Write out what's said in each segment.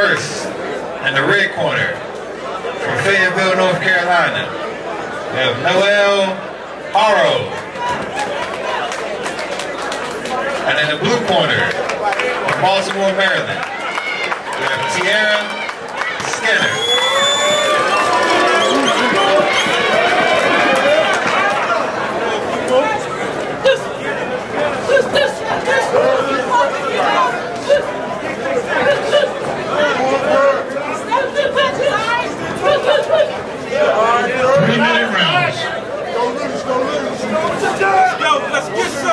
first in the red corner from Fayetteville, North Carolina. We have Noelle Haro. And in the blue corner from Baltimore, Maryland, we have Teaira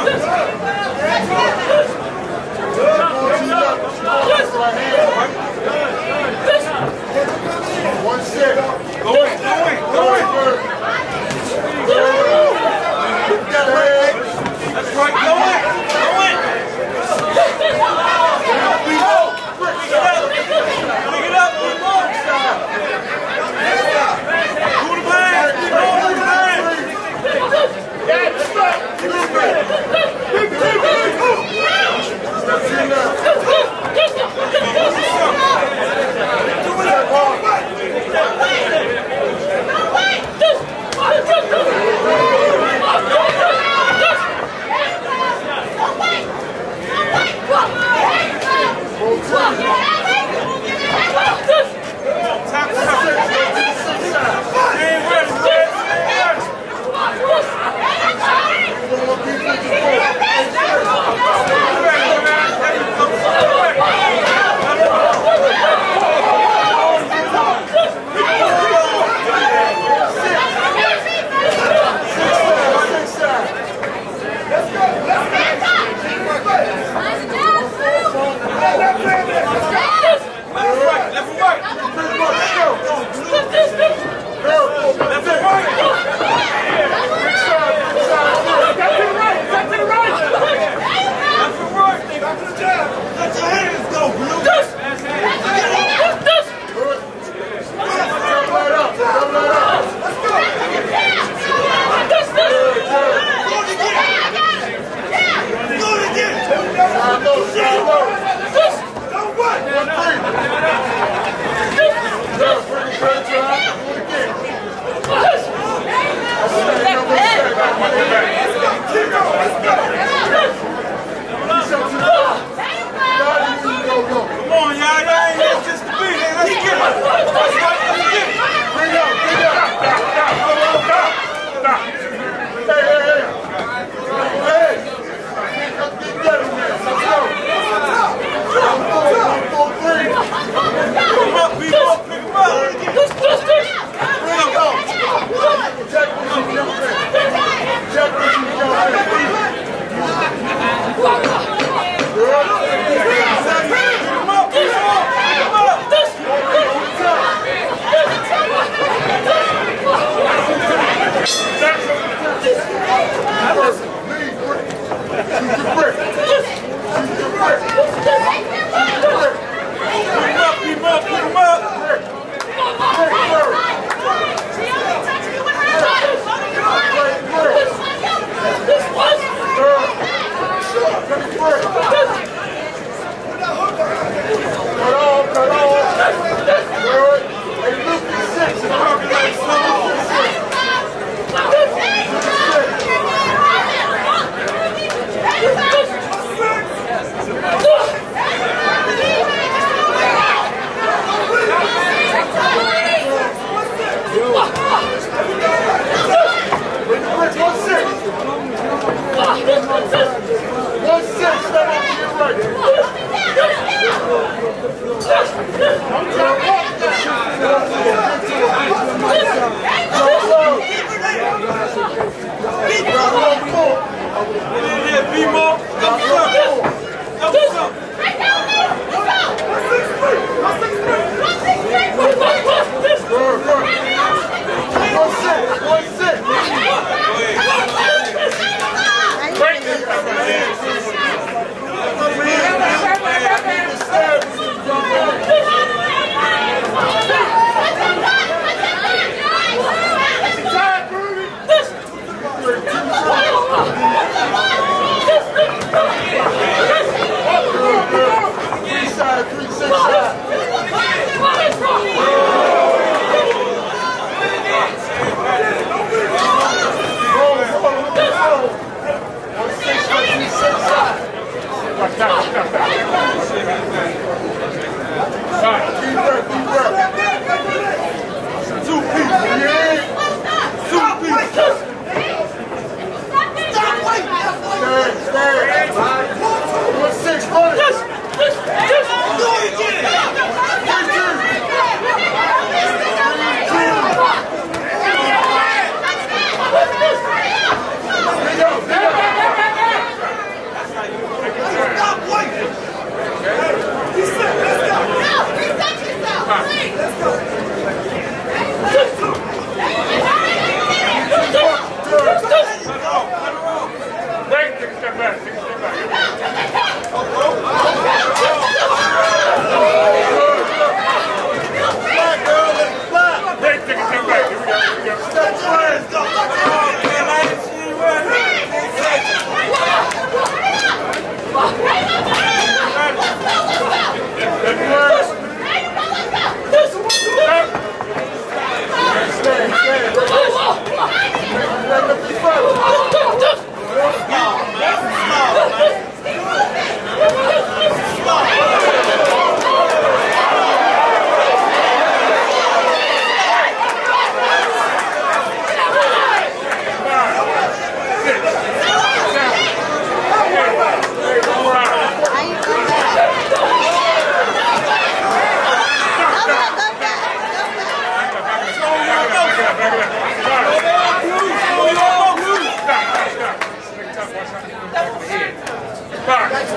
Yeah. Mimo, There.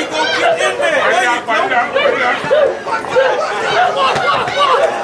You go, get in there. There you go.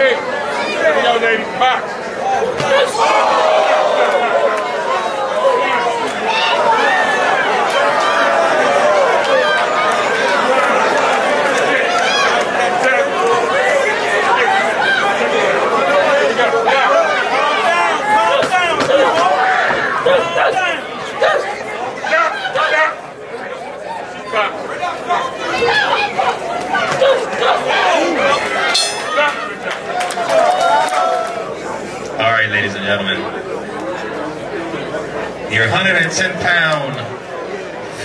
Hey, yo, lady, back. Your 110 pound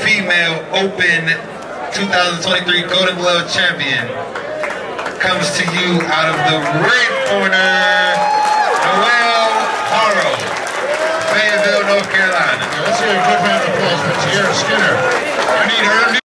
female open 2023 Golden Glove champion comes to you out of the red corner, Noelle Haro, Fayetteville, North Carolina. Let's hear a good round of applause for Teaira Skinner. I need her